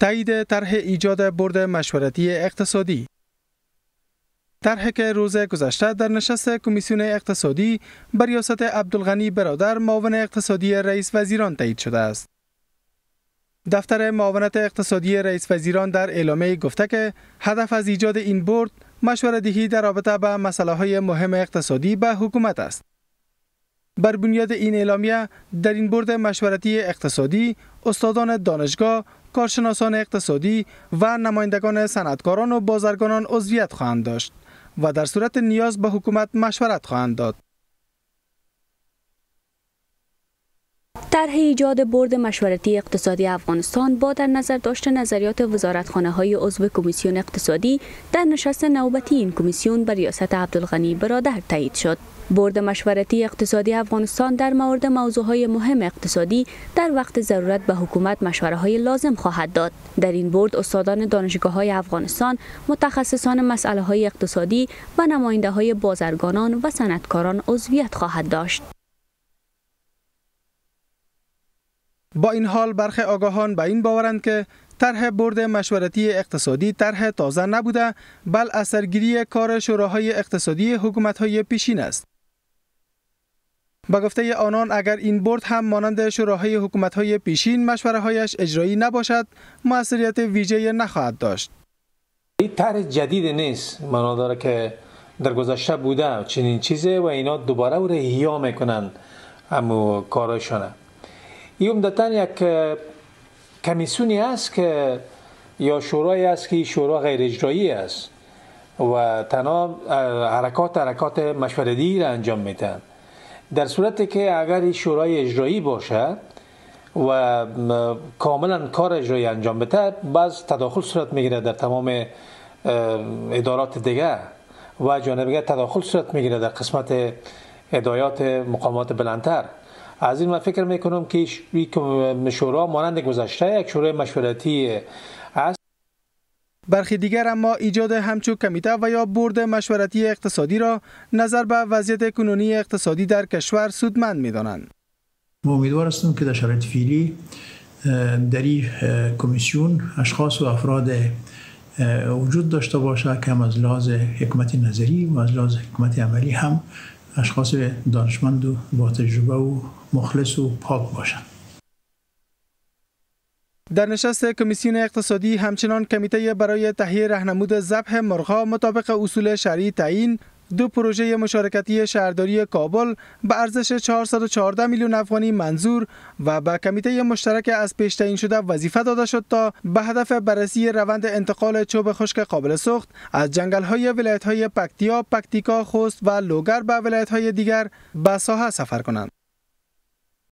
تایید طرح ایجاد برد مشورتی اقتصادی طرحی که روز گذشته در نشست کمیسیون اقتصادی بر ریاست عبدالغنی برادر معاون اقتصادی رئیس وزیران تایید شده است. دفتر معاونت اقتصادی رئیس وزیران در اعلامیه گفته که هدف از ایجاد این برد مشوره‌دهی در رابطه به مسئله های مهم اقتصادی به حکومت است. بر بنیاد این اعلامیه در این برد مشورتی اقتصادی استادان دانشگاه، کارشناسان اقتصادی و نمایندگان صنعتکاران و بازرگانان عضویت خواهند داشت و در صورت نیاز به حکومت مشورت خواهند داد. طرح ایجاد برد مشورتی اقتصادی افغانستان با در نظر داشت نظریات وزارتخانه های عضو کمیسیون اقتصادی در نشست نوبتی این کمیسیون بر ریاست عبدالغنی برادر تایید شد. برد مشورتی اقتصادی افغانستان در مورد های مهم اقتصادی در وقت ضرورت به حکومت مشوره های لازم خواهد داد. در این برد استادان دانشگاه های افغانستان، متخصصان مسئله های اقتصادی و نماینده های بازرگانان و صنعتکاران عضویت خواهد داشت. با این حال برخی آگاهان به این باورند که طرح برد مشورتی اقتصادی طرح تازه نبوده بل اثرگیری کار شوراهای اقتصادی حکومت‌های پیشین است. با گفته آنان اگر این برد هم مانند شوراهای حکومت‌های پیشین مشوره هایش اجرایی نباشد موثریت ویژه نخواهد داشت. این طرح جدید نیست معنا داره که در گذشته بوده چنین چیزه و اینا دوباره او را می‌کنن امو کارشانه این عمدتا یک کمیسیونی است که یا شورای است که شورا غیر اجرایی است و تنها حرکات حرکات مشورتی را انجام میتن در صورتی که اگر شورای اجرایی باشد و کاملا کار اجرایی انجام بده باز تداخل صورت می‌گیره در تمام ادارات دیگه و جانبه تداخل صورت می‌گیره در قسمت هدایات مقامات بلندتر. از این من فکر می‌کنم که شورا مانند گذشته یک شورای مشورتی است برخی دیگر اما ایجاد همچو کمیته و یا برد مشورتی اقتصادی را نظر به وضعیت کنونی اقتصادی در کشور سودمند می دانند. ما امیدوار هستیم که در شرایط فعلی در این کمیسیون اشخاص و افراد وجود داشته باشه که هم از لحاظ حکمت نظری و از لحاظ حکمت عملی هم اشخاص دانشمند و با تجربه و مخلص و پاک باشند در نشست کمیسیون اقتصادی همچنان کمیته برای تهیه رهنمود ذبح مرغها مطابق اصول شرعی تعیین دو پروژه مشارکتی شهرداری کابل به ارزش 414 میلیون افغانی منظور و به کمیته مشترک از پیش تعیین شده وظیفه داده شد تا به هدف بررسی روند انتقال چوب خشک قابل سوخت از جنگل های ولایت های پکتیا، پکتیکا، خوست و لوگر به ولایت های دیگر به ساحه سفر کنند.